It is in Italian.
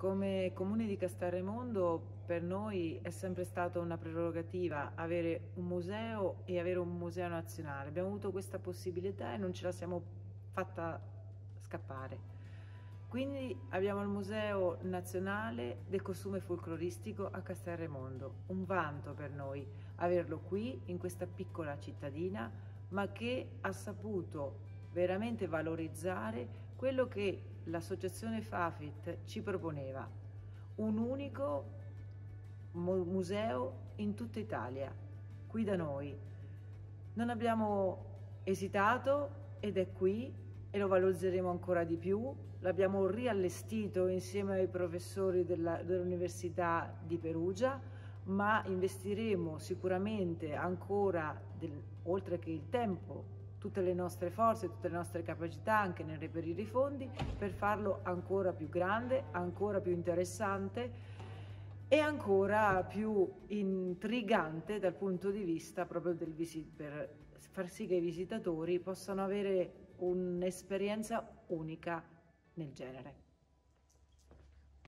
Come comune di Castelremondo per noi è sempre stata una prerogativa avere un museo e avere un museo nazionale. Abbiamo avuto questa possibilità e non ce la siamo fatta scappare. Quindi abbiamo il Museo Nazionale del Costume Folcloristico a Castelremondo, un vanto per noi averlo qui in questa piccola cittadina, ma che ha saputo veramente valorizzare quello che l'associazione Fafit ci proponeva, un unico museo in tutta Italia, qui da noi. Non abbiamo esitato ed è qui e lo valorizzeremo ancora di più. L'abbiamo riallestito insieme ai professori dell'Università di Perugia, ma investiremo sicuramente ancora, del, oltre che il tempo, tutte le nostre forze, tutte le nostre capacità anche nel reperire i fondi per farlo ancora più grande, ancora più interessante e ancora più intrigante dal punto di vista proprio del visit per far sì che i visitatori possano avere un'esperienza unica nel genere.